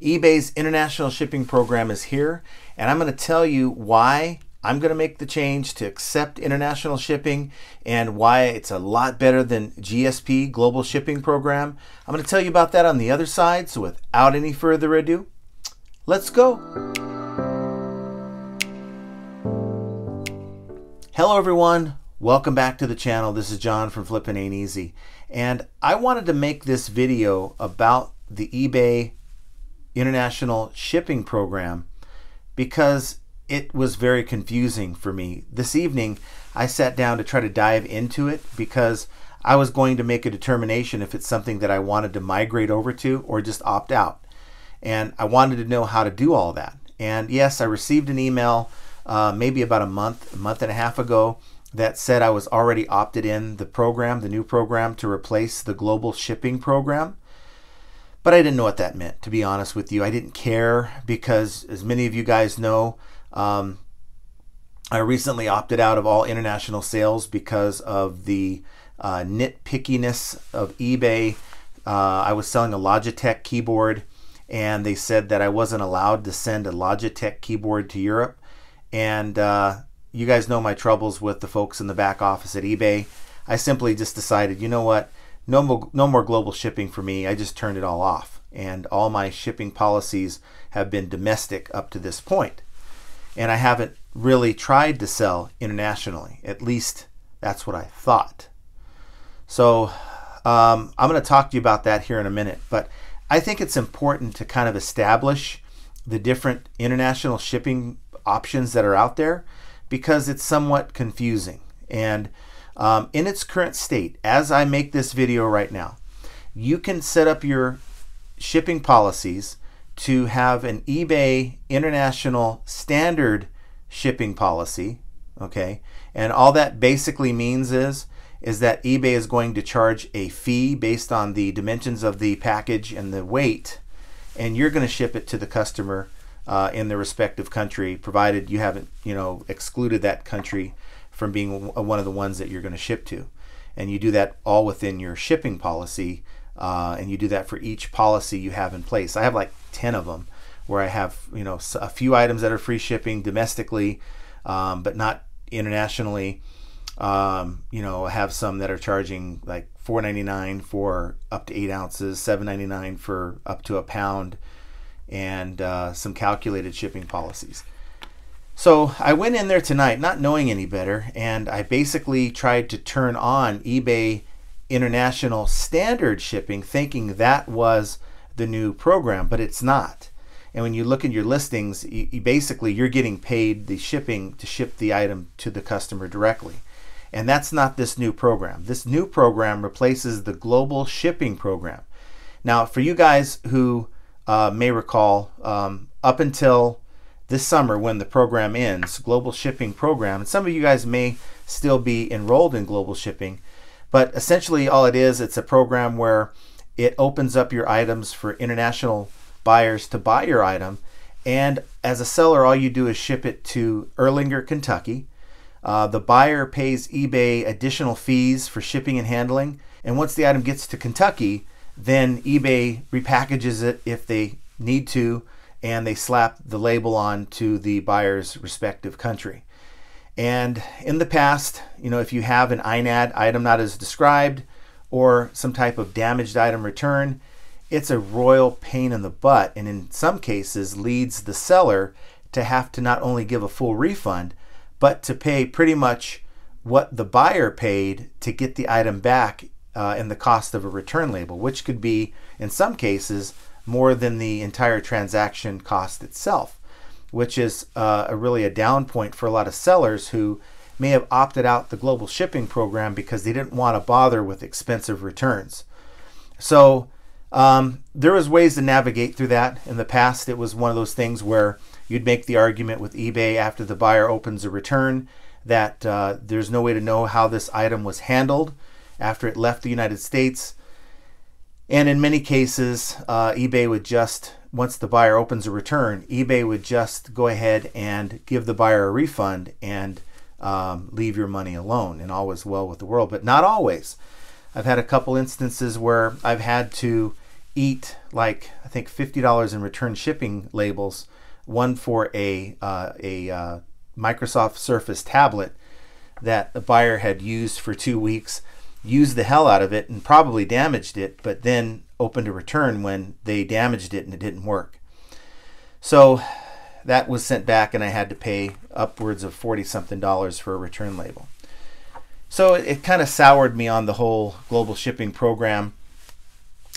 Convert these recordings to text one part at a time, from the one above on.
eBay's international shipping program is here, and I'm going to tell you why I'm going to make the change to accept international shipping and why it's a lot better than GSP, Global Shipping Program. I'm going to tell you about that on the other side. So, without any further ado, let's go. Hello, everyone. Welcome back to the channel. This is John from Flippin' Ain't Easy. And I wanted to make this video about the eBay international shipping program because it was very confusing for me. This evening, I sat down to try to dive into it because I was going to make a determination if it's something that I wanted to migrate over to or just opt out. And I wanted to know how to do all that. And yes, I received an email uh, maybe about a month, a month and a half ago that said I was already opted in the program, the new program to replace the global shipping program. But I didn't know what that meant, to be honest with you. I didn't care because, as many of you guys know, um, I recently opted out of all international sales because of the uh, nitpickiness of eBay. Uh, I was selling a Logitech keyboard, and they said that I wasn't allowed to send a Logitech keyboard to Europe. And uh, you guys know my troubles with the folks in the back office at eBay. I simply just decided, you know what? No more, no more global shipping for me. I just turned it all off. And all my shipping policies have been domestic up to this point. And I haven't really tried to sell internationally. At least that's what I thought. So um, I'm going to talk to you about that here in a minute. But I think it's important to kind of establish the different international shipping options that are out there because it's somewhat confusing. And um, in its current state, as I make this video right now, you can set up your shipping policies to have an eBay international standard shipping policy. Okay, and all that basically means is is that eBay is going to charge a fee based on the dimensions of the package and the weight, and you're going to ship it to the customer uh, in the respective country, provided you haven't you know excluded that country from being one of the ones that you're going to ship to. And you do that all within your shipping policy, uh, and you do that for each policy you have in place. I have like 10 of them where I have you know a few items that are free shipping domestically, um, but not internationally. Um, you know, I have some that are charging like $4.99 for up to eight ounces, $7.99 for up to a pound, and uh, some calculated shipping policies. So I went in there tonight not knowing any better, and I basically tried to turn on eBay International Standard Shipping, thinking that was the new program, but it's not. And when you look at your listings, you, you basically you're getting paid the shipping to ship the item to the customer directly. And that's not this new program. This new program replaces the global shipping program. Now, for you guys who uh, may recall, um, up until this summer when the program ends, Global Shipping Program. And some of you guys may still be enrolled in Global Shipping, but essentially all it is, it's a program where it opens up your items for international buyers to buy your item. And as a seller, all you do is ship it to Erlanger, Kentucky. Uh, the buyer pays eBay additional fees for shipping and handling. And once the item gets to Kentucky, then eBay repackages it if they need to and they slap the label on to the buyer's respective country. And in the past, you know, if you have an INAD item not as described or some type of damaged item return, it's a royal pain in the butt and in some cases leads the seller to have to not only give a full refund, but to pay pretty much what the buyer paid to get the item back uh, in the cost of a return label, which could be, in some cases, more than the entire transaction cost itself, which is uh, a really a down point for a lot of sellers who may have opted out the global shipping program because they didn't want to bother with expensive returns. So um, there was ways to navigate through that. In the past, it was one of those things where you'd make the argument with eBay after the buyer opens a return that uh, there's no way to know how this item was handled after it left the United States. And in many cases, uh, eBay would just, once the buyer opens a return, eBay would just go ahead and give the buyer a refund and um, leave your money alone, and all was well with the world. But not always. I've had a couple instances where I've had to eat like I think fifty dollars in return shipping labels, one for a uh, a uh, Microsoft Surface tablet that the buyer had used for two weeks, used the hell out of it and probably damaged it, but then opened a return when they damaged it and it didn't work. So that was sent back and I had to pay upwards of 40 something dollars for a return label. So it, it kind of soured me on the whole global shipping program.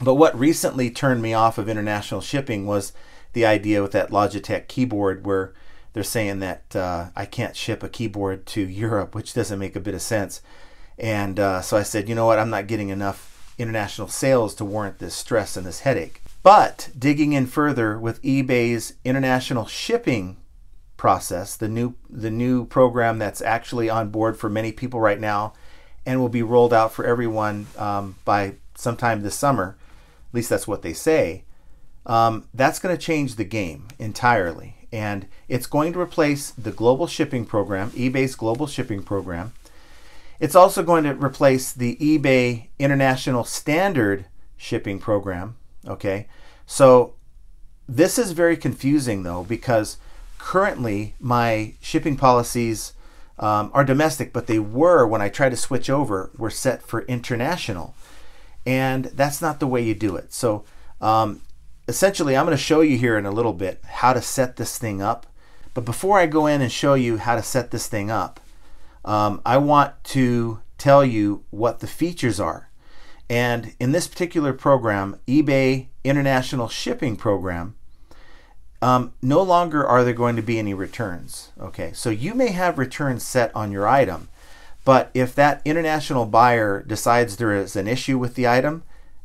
But what recently turned me off of international shipping was the idea with that Logitech keyboard where they're saying that uh, I can't ship a keyboard to Europe, which doesn't make a bit of sense. And uh, so I said, you know what, I'm not getting enough international sales to warrant this stress and this headache. But digging in further with eBay's international shipping process, the new the new program that's actually on board for many people right now, and will be rolled out for everyone um, by sometime this summer. At least that's what they say. Um, that's going to change the game entirely and it's going to replace the global shipping program, eBay's global shipping program. It's also going to replace the eBay International Standard Shipping Program. Okay, so this is very confusing though because currently my shipping policies um, are domestic, but they were when I tried to switch over were set for international, and that's not the way you do it. So um, essentially, I'm going to show you here in a little bit how to set this thing up. But before I go in and show you how to set this thing up, um, I want to tell you what the features are. And in this particular program, eBay International Shipping Program, um, no longer are there going to be any returns. Okay, so you may have returns set on your item, but if that international buyer decides there is an issue with the item,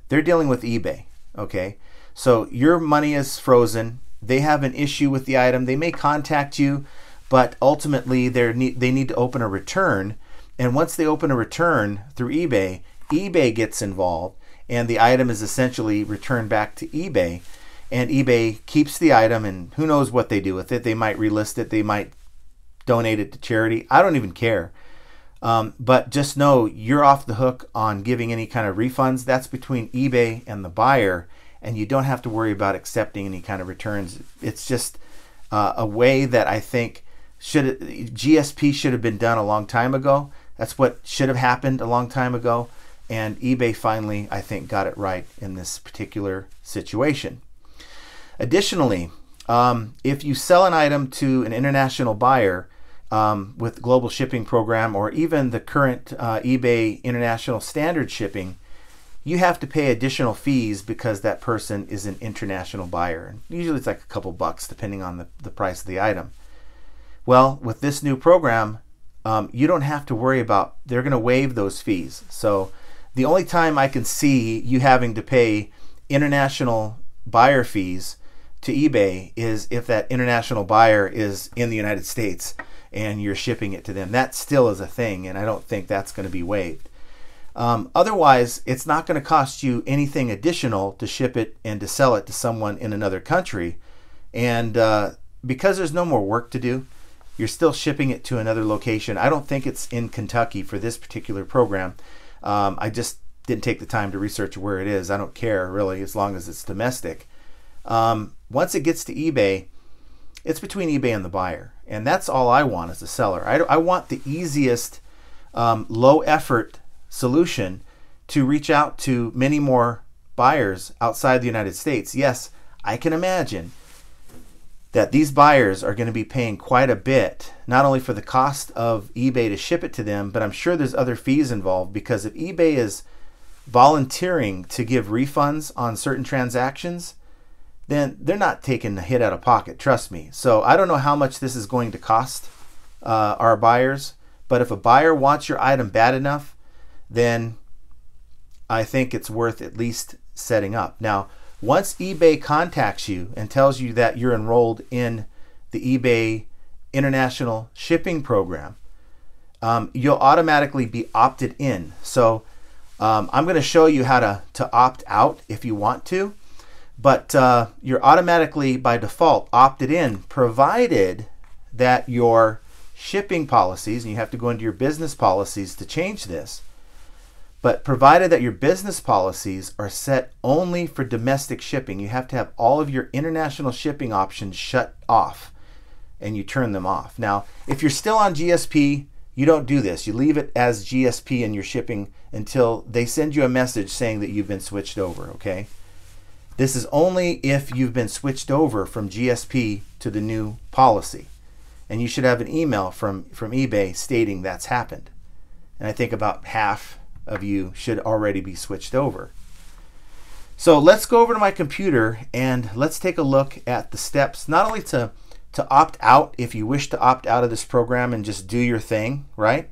they're dealing with eBay. Okay, so your money is frozen. They have an issue with the item. They may contact you, but ultimately they need they need to open a return. And once they open a return through eBay, eBay gets involved, and the item is essentially returned back to eBay. And eBay keeps the item, and who knows what they do with it? They might relist it. They might donate it to charity. I don't even care. Um, but just know you're off the hook on giving any kind of refunds. That's between eBay and the buyer and you don't have to worry about accepting any kind of returns. It's just uh, a way that I think should GSP should have been done a long time ago. That's what should have happened a long time ago, and eBay finally, I think, got it right in this particular situation. Additionally, um, if you sell an item to an international buyer um, with global shipping program or even the current uh, eBay international standard shipping, you have to pay additional fees because that person is an international buyer. Usually it's like a couple bucks depending on the, the price of the item. Well, with this new program, um, you don't have to worry about, they're going to waive those fees. So the only time I can see you having to pay international buyer fees to eBay is if that international buyer is in the United States and you're shipping it to them. That still is a thing, and I don't think that's going to be waived. Um, otherwise, it's not going to cost you anything additional to ship it and to sell it to someone in another country. And uh, because there's no more work to do, you're still shipping it to another location. I don't think it's in Kentucky for this particular program. Um, I just didn't take the time to research where it is. I don't care really as long as it's domestic. Um, once it gets to eBay, it's between eBay and the buyer. And that's all I want as a seller. I, I want the easiest, um, low effort solution to reach out to many more buyers outside the United States. Yes, I can imagine that these buyers are going to be paying quite a bit, not only for the cost of eBay to ship it to them, but I'm sure there's other fees involved because if eBay is volunteering to give refunds on certain transactions, then they're not taking a hit out of pocket, trust me. So I don't know how much this is going to cost uh, our buyers, but if a buyer wants your item bad enough, then I think it's worth at least setting up. Now, once eBay contacts you and tells you that you're enrolled in the eBay International Shipping Program, um, you'll automatically be opted in. So um, I'm going to show you how to, to opt out if you want to, but uh, you're automatically by default opted in provided that your shipping policies, and you have to go into your business policies to change this, But provided that your business policies are set only for domestic shipping, you have to have all of your international shipping options shut off and you turn them off. Now, if you're still on GSP, you don't do this. You leave it as GSP in your shipping until they send you a message saying that you've been switched over, okay? This is only if you've been switched over from GSP to the new policy. And you should have an email from, from eBay stating that's happened. And I think about half of you should already be switched over. So let's go over to my computer and let's take a look at the steps, not only to to opt out if you wish to opt out of this program and just do your thing, right?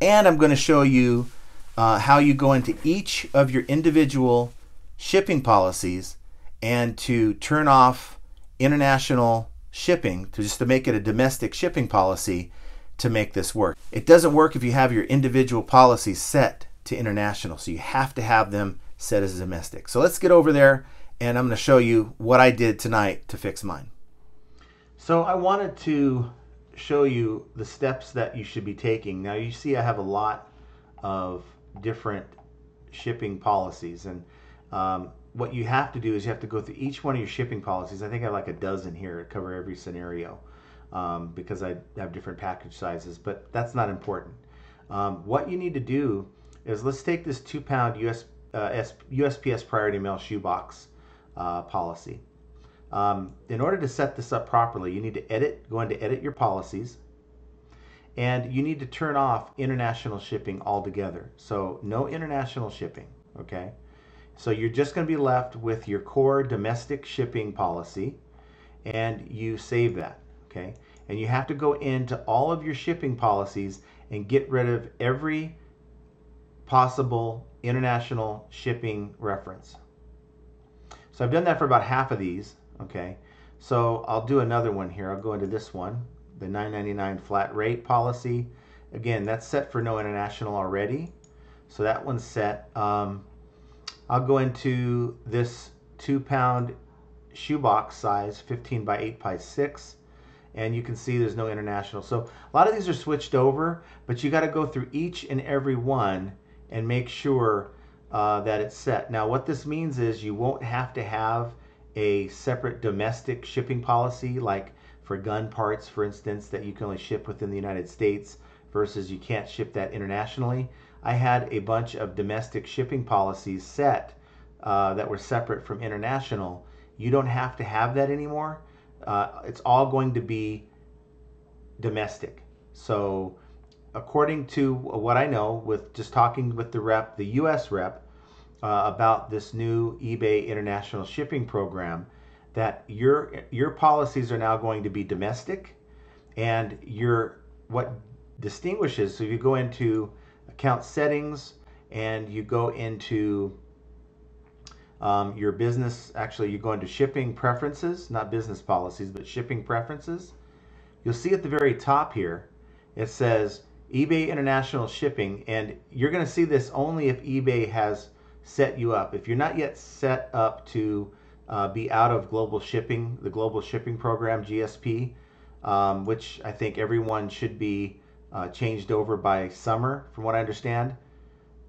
And I'm going to show you uh, how you go into each of your individual shipping policies and to turn off international shipping to just to make it a domestic shipping policy to make this work. It doesn't work if you have your individual policies set to international. So you have to have them set as domestic. So let's get over there and I'm going to show you what I did tonight to fix mine. So I wanted to show you the steps that you should be taking. Now you see I have a lot of different shipping policies and um, what you have to do is you have to go through each one of your shipping policies. I think I have like a dozen here to cover every scenario um, because I have different package sizes, but that's not important. Um, what you need to do is let's take this two pound US, uh, USPS priority mail shoebox uh, policy. Um, in order to set this up properly, you need to edit, go into edit your policies, and you need to turn off international shipping altogether. So no international shipping, okay? So you're just going to be left with your core domestic shipping policy, and you save that, okay? And you have to go into all of your shipping policies and get rid of every possible international shipping reference. So I've done that for about half of these. Okay, so I'll do another one here. I'll go into this one, the 9.99 flat rate policy. Again, that's set for no international already. So that one's set. Um, I'll go into this two pound shoebox size, 15 by 8 by 6 and you can see there's no international. So a lot of these are switched over, but you got to go through each and every one and make sure uh, that it's set. Now what this means is you won't have to have a separate domestic shipping policy, like for gun parts, for instance, that you can only ship within the United States versus you can't ship that internationally. I had a bunch of domestic shipping policies set uh, that were separate from international. You don't have to have that anymore. Uh, it's all going to be domestic. So, according to what I know, with just talking with the rep, the U.S. rep, uh, about this new eBay international shipping program that your your policies are now going to be domestic and your what distinguishes so if you go into account settings and you go into um, your business actually you go into shipping preferences not business policies but shipping preferences you'll see at the very top here it says eBay international shipping and you're going to see this only if eBay has set you up. If you're not yet set up to uh, be out of global shipping, the global shipping program, GSP, um, which I think everyone should be uh, changed over by summer, from what I understand,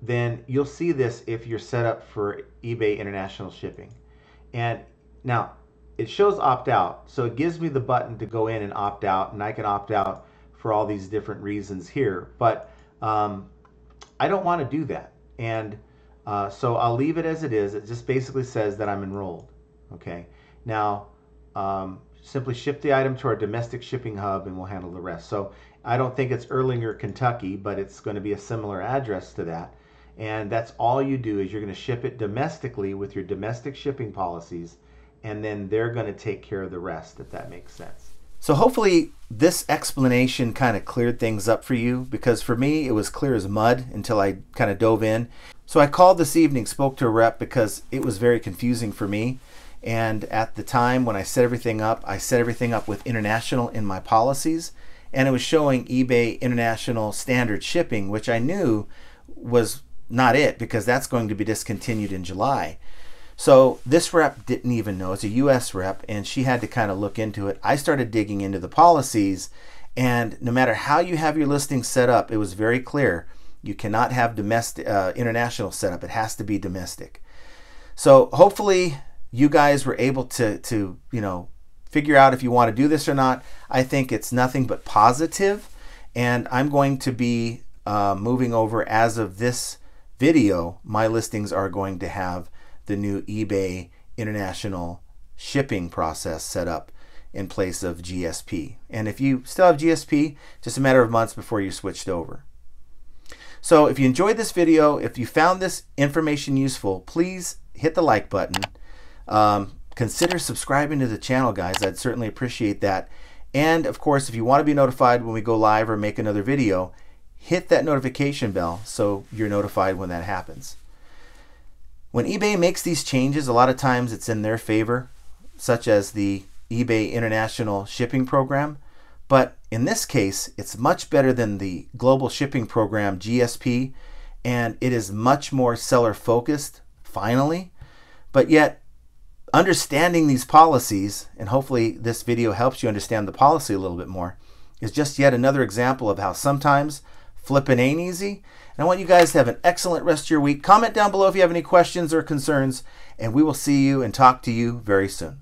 then you'll see this if you're set up for eBay international shipping. And now it shows opt out, so it gives me the button to go in and opt out, and I can opt out for all these different reasons here. But um, I don't want to do that. And uh, so I'll leave it as it is. It just basically says that I'm enrolled. Okay. Now, um, simply ship the item to our domestic shipping hub and we'll handle the rest. So I don't think it's Erlanger, Kentucky, but it's going to be a similar address to that. And that's all you do is you're going to ship it domestically with your domestic shipping policies, and then they're going to take care of the rest, if that makes sense. So hopefully this explanation kind of cleared things up for you because for me it was clear as mud until I kind of dove in. So I called this evening, spoke to a rep because it was very confusing for me. And at the time when I set everything up, I set everything up with international in my policies. And it was showing eBay international standard shipping, which I knew was not it because that's going to be discontinued in July. So this rep didn't even know. It's a US rep, and she had to kind of look into it. I started digging into the policies, and no matter how you have your listing set up, it was very clear You cannot have domestic uh, international setup. It has to be domestic. So hopefully you guys were able to to you know figure out if you want to do this or not. I think it's nothing but positive, and I'm going to be uh, moving over as of this video. My listings are going to have the new eBay international shipping process set up in place of GSP. And if you still have GSP, just a matter of months before you switched over. So if you enjoyed this video, if you found this information useful, please hit the like button. Um, consider subscribing to the channel, guys. I'd certainly appreciate that. And of course, if you want to be notified when we go live or make another video, hit that notification bell so you're notified when that happens. When eBay makes these changes, a lot of times it's in their favor, such as the eBay International Shipping Program. But in this case, it's much better than the Global Shipping Program, GSP, and it is much more seller focused, finally. But yet, understanding these policies, and hopefully this video helps you understand the policy a little bit more, is just yet another example of how sometimes flipping ain't easy. And I want you guys to have an excellent rest of your week. Comment down below if you have any questions or concerns, and we will see you and talk to you very soon.